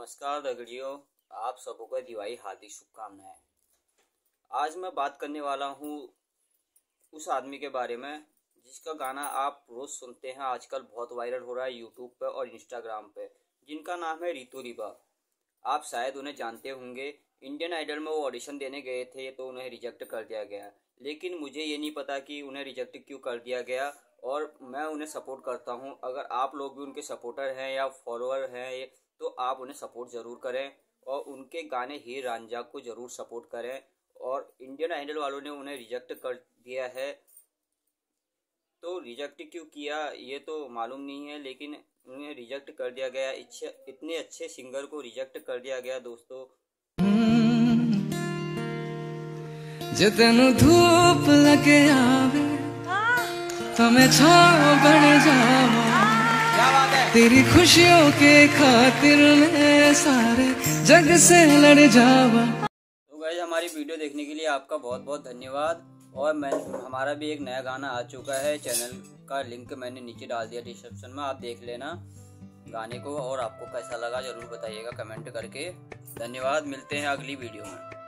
नमस्कार दगड़ियों, आप सबको दिवाली हार्दिक शुभकामनाएँ। आज मैं बात करने वाला हूँ उस आदमी के बारे में, जिसका गाना आप रोज़ सुनते हैं, आजकल बहुत वायरल हो रहा है यूट्यूब पे और इंस्टाग्राम पे, जिनका नाम है रितु रिबा। आप शायद उन्हें जानते होंगे इंडियन आइडल में वो ऑडिशन देने गए थे तो उन्हें रिजेक्ट कर दिया गया। लेकिन मुझे ये नहीं पता कि उन्हें रिजेक्ट क्यों कर दिया गया, और मैं उन्हें सपोर्ट करता हूँ। अगर आप लोग भी उनके सपोर्टर हैं या फॉलोअर हैं तो आप उन्हें सपोर्ट ज़रूर करें और उनके गाने ही रांझा को ज़रूर सपोर्ट करें। और इंडियन आइडल वालों ने उन्हें रिजेक्ट कर दिया है। तो रिजेक्ट क्यों किया ये तो मालूम नहीं है लेकिन उन्हें रिजेक्ट कर दिया गया। इच्छे इतने अच्छे सिंगर को रिजेक्ट कर दिया गया दोस्तों। जितनु धूप लगे आवे हमें छाव बन जावा तेरी खुशियों के खातिर मैं सारे जग से लड़ जावा। तो गैस हमारी वीडियो देखने के लिए आपका बहुत बहुत धन्यवाद। और मैं, हमारा भी एक नया गाना आ चुका है। चैनल का लिंक मैंने नीचे डाल दिया डिस्क्रिप्शन में, आप देख लेना गाने को। और आपको कैसा लगा ज़रूर बताइएगा कमेंट करके। धन्यवाद, मिलते हैं अगली वीडियो में।